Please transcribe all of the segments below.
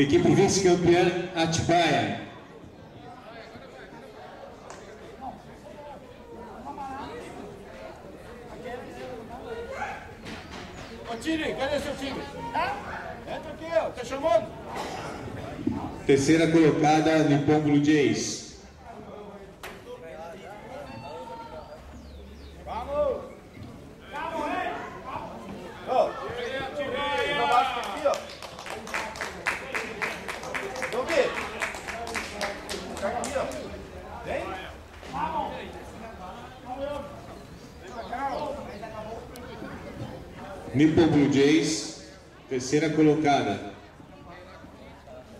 Equipe vice-campeã Atibaia. Ô Tire, cadê seu time? Entra aqui, ó, tá chamando? Terceira colocada, Nippon Blue Jays. Vamos! Vamos, hein? Ó, pra baixo aqui, ó. Então o quê? Pega aqui, ó. Vem. Vem pra cá, ó. Nippon Blue Jays, terceira colocada.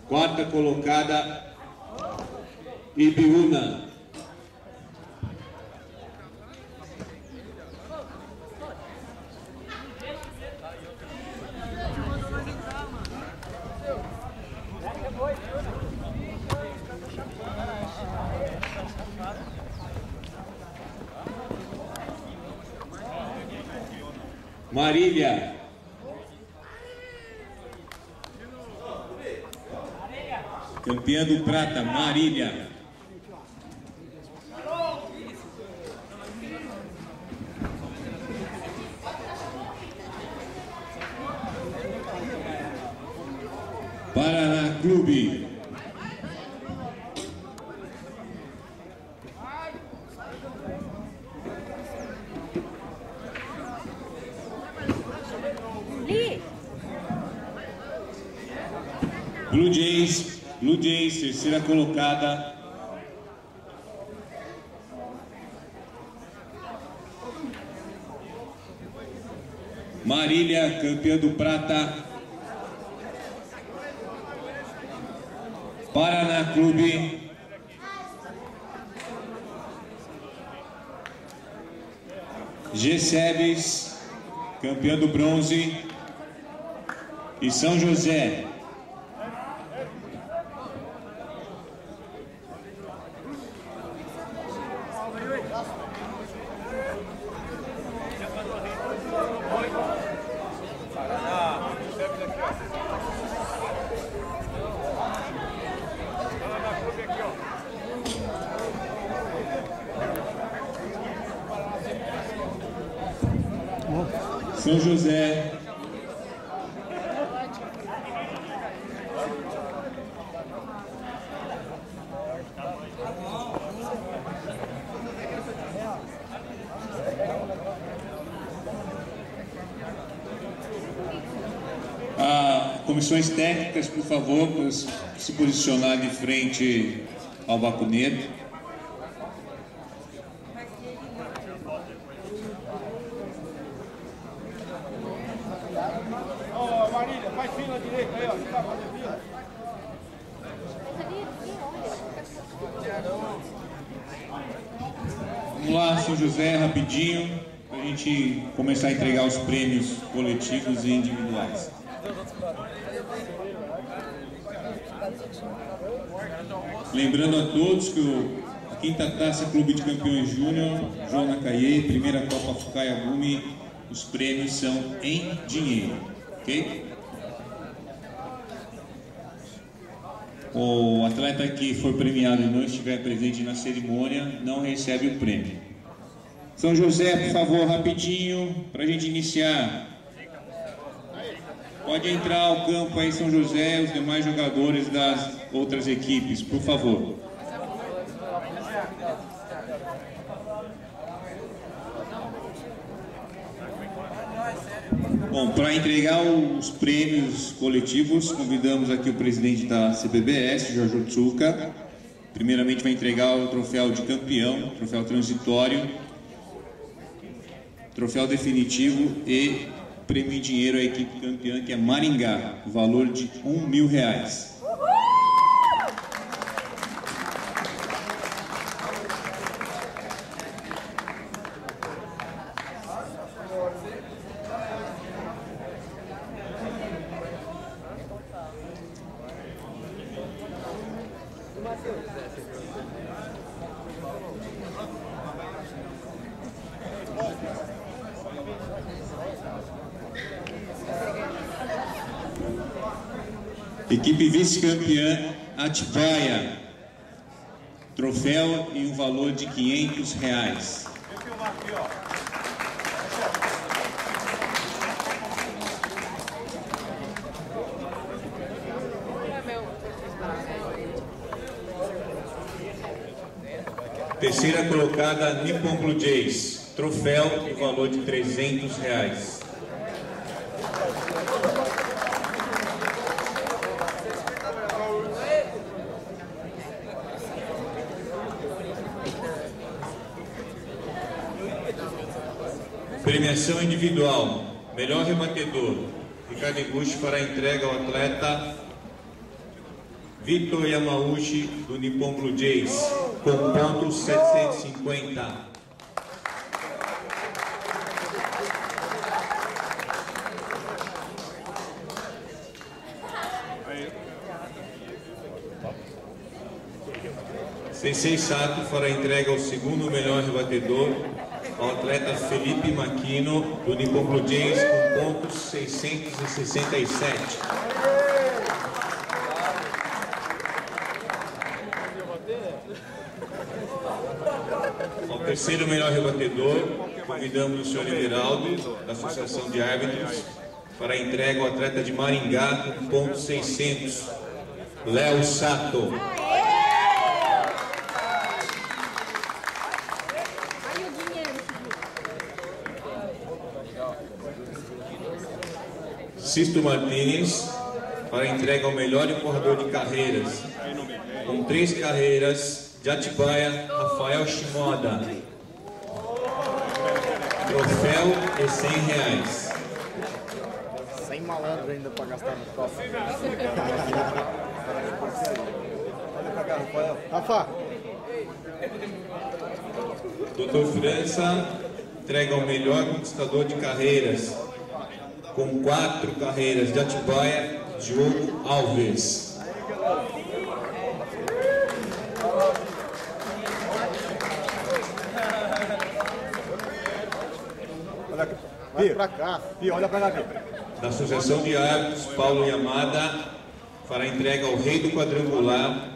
Quarta colocada, Ibiúna. Marília. Campeã do Prata, Marília. Paraná Clube. Li, Blue Jays, Blue Jays, terceira colocada. Marília, campeã do Prata. Paraná Clube. G-Sebes, campeã do bronze. E São José, José. Ah, comissões técnicas, por favor, se posicionar de frente ao Bacuneto. Ô, Marília, faz fila aí, ó. Você tá fazendo fila? Vamos lá, São José, rapidinho, para a gente começar a entregar os prêmios coletivos e individuais. Lembrando a todos que o Quinta Taça Clube de Campeões Júnior, João Nakayê, primeira Copa Fucaia Gumi, os prêmios são em dinheiro, ok? O atleta que for premiado e não estiver presente na cerimônia não recebe o prêmio. São José, por favor, rapidinho, para a gente iniciar. Pode entrar ao campo aí, São José, os demais jogadores das outras equipes, por favor. Bom, para entregar os prêmios coletivos, convidamos aqui o presidente da CBBS, Jorge Otsuka. Primeiramente vai entregar o troféu de campeão, troféu transitório, troféu definitivo e prêmio em dinheiro à equipe campeã, que é Maringá, valor de um mil reais. Equipe vice-campeã Atibaia. Troféu e um valor de 500 reais. Terceira colocada, Nippon Blue Jays. Troféu e valor de 300 reais. Premiação individual. Melhor rebatedor. Ricardo Iguchi para a entrega ao atleta Vitor Yamauchi do Nippon Blue Jays com ponto 750. Sensei Sato fará entrega ao segundo melhor rebatedor, ao atleta Felipe Maquino, do Jays, com pontos 667. Ao terceiro melhor rebatedor, convidamos o senhor Everaldo, da Associação de Árbitros, para a entrega ao atleta de Maringá, com ponto 600, Léo Sato. Sisto Martins para entrega ao melhor empurrador de carreiras. Com três carreiras, de Atibaia, Rafael Shimoda. Troféu e 100 reais. Sem malandro ainda para gastar no cofre. Olha pra cá, Rafael. Rafa! Doutor França entrega ao melhor conquistador de carreiras com quatro carreiras de Atibaia, Diogo Alves. Olha pra cá. Pia, olha pra cá. Da Associação de Árbitros, Paulo Yamada fará entrega ao rei do quadrangular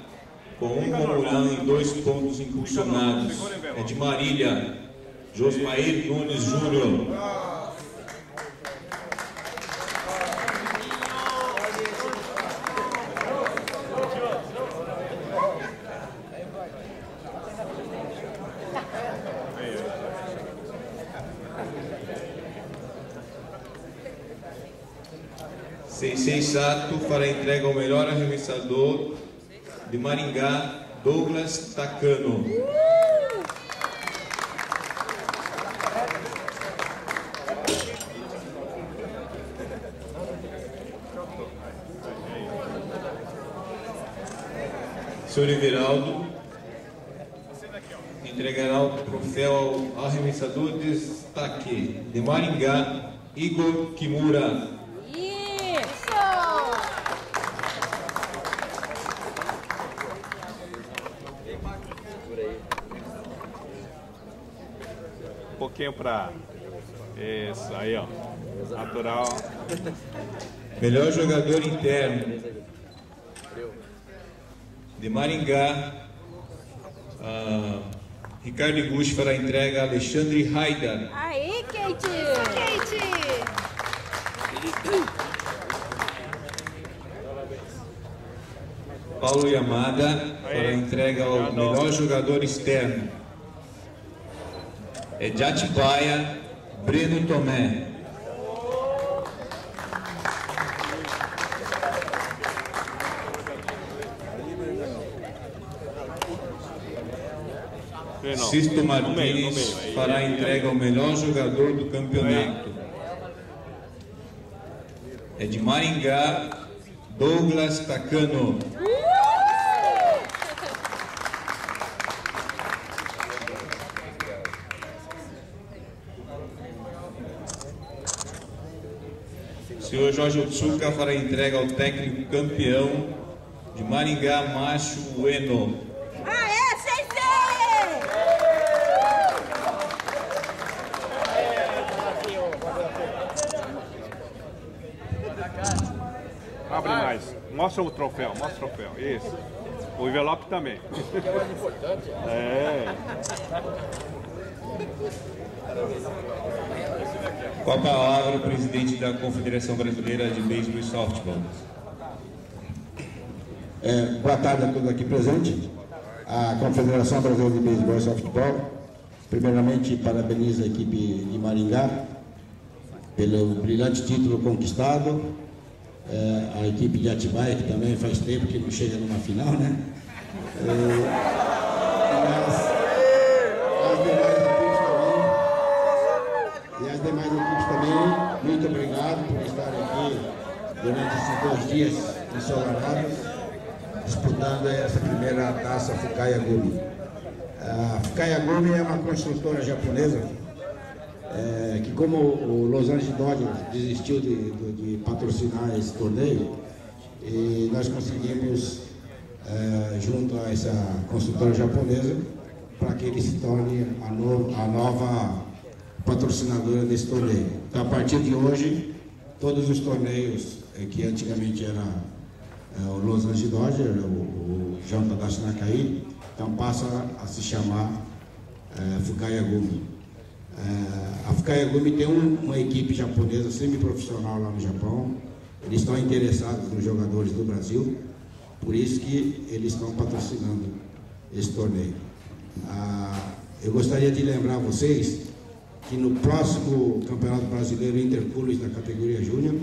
com um comulhão e dois pontos impulsionados. É de Marília, Josmair Nunes Júnior. Sensei Sato fará entrega ao melhor arremessador de Maringá, Douglas Takano. Senhor Everaldo entregará o troféu ao arremessador de destaque de Maringá, Igor Kimura. Isso! Um pouquinho pra. Isso, aí ó. Natural. Melhor jogador interno de Maringá, ah, Ricardo Iguchi para a entrega Alexandre Haidar. Aí, Kate! Kate! Paulo Yamada para a entrega ao melhor jogador externo. É de Atibaia, Breno Tomé. Sisto Martins fará entrega ao melhor jogador do campeonato. É de Maringá, Douglas Tacano. Senhor Jorge Otsuka fará a entrega ao técnico campeão de Maringá, Macho Ueno. Aê, Sensei! Abre mais. Mostra o troféu, mostra o troféu. Isso. O envelope também. É. Com a palavra, o presidente da Confederação Brasileira de Beisebol e Softball. É, boa tarde a todos aqui presentes. A Confederação Brasileira de Beisebol e Softball, primeiramente, parabeniza a equipe de Maringá pelo brilhante título conquistado. É, a equipe de Atibaia, que também faz tempo que não chega numa final, né? É, muito obrigado por estarem aqui durante esses dois dias ensolarados, disputando essa primeira taça Fukaya Gumi. A Fukaya Gumi é uma construtora japonesa é, que como o Los Angeles Dodgers desistiu de, de, de patrocinar esse torneio, e nós conseguimos, é, junto a essa construtora japonesa, para que ele se torne a, no, a nova patrocinadora desse torneio. Então, a partir de hoje, todos os torneios é, que antigamente era é, o Los Angeles Dodgers, o, o Janta da Shinakaí, então passa a se chamar é, Fukaya Gumi. É, a Fukaya Gumi tem um, uma equipe japonesa semi-profissional lá no Japão. Eles estão interessados nos jogadores do Brasil, por isso que eles estão patrocinando esse torneio. Ah, eu gostaria de lembrar vocês que no próximo Campeonato Brasileiro Interclubes da categoria Júnior,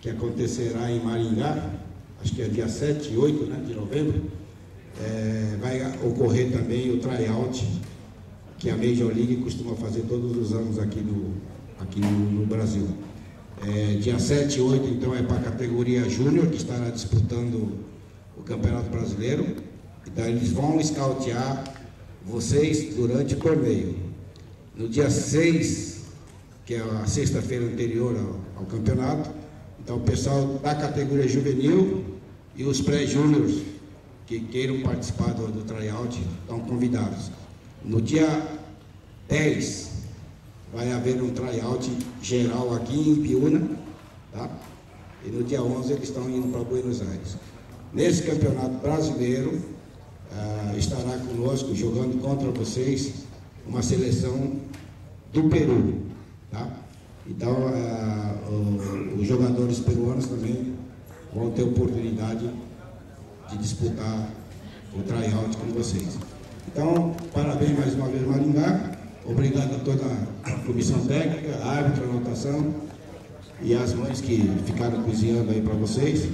que acontecerá em Maringá, acho que é dia 7 e 8 né, de novembro, é, vai ocorrer também o tryout que a Major League costuma fazer todos os anos aqui no, aqui no, no Brasil. É, dia 7 e 8, então, é para a categoria Júnior, que estará disputando o Campeonato Brasileiro. Então, eles vão escautear vocês durante o torneio. No dia 6, que é a sexta-feira anterior ao, ao, campeonato, então, o pessoal da categoria juvenil e os pré-júniors que queiram participar do, do tryout estão convidados. No dia 10 vai haver um tryout geral aqui em Piúna, tá? E no dia 11 eles estão indo para Buenos Aires. Nesse campeonato brasileiro uh, estará conosco jogando contra vocês uma seleção do Peru, tá? Então uh, os jogadores peruanos também vão ter oportunidade de disputar o tryout com vocês. Então, parabéns mais uma vez, Maringá. Obrigado a toda a comissão técnica, árbitro, anotação e as mães que ficaram cozinhando aí para vocês.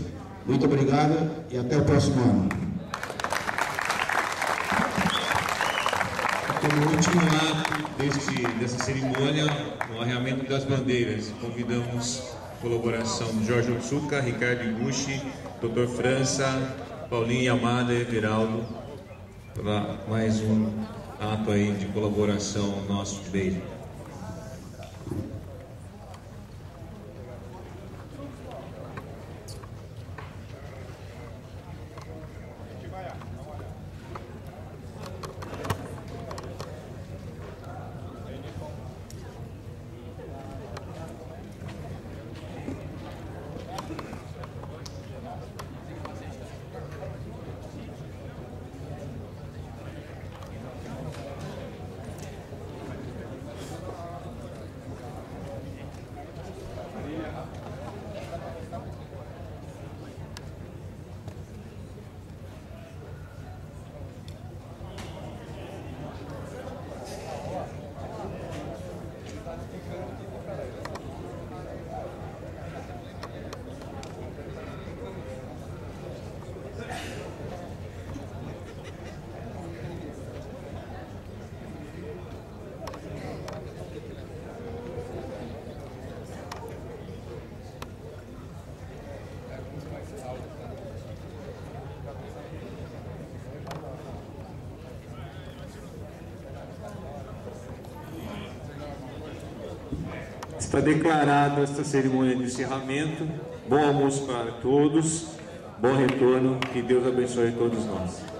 Muito obrigado e até o próximo ano. Como último ato deste, dessa cerimônia, o arreamento das bandeiras, convidamos a colaboração de Jorge Otsuka, Ricardo Iguchi, Dr. França, Paulinho Yamada e Everaldo para mais um ato aí de colaboração nosso beijo. Está declarada esta cerimônia de encerramento. Bom almoço para todos, bom retorno, que Deus abençoe todos nós.